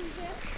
Tuesday.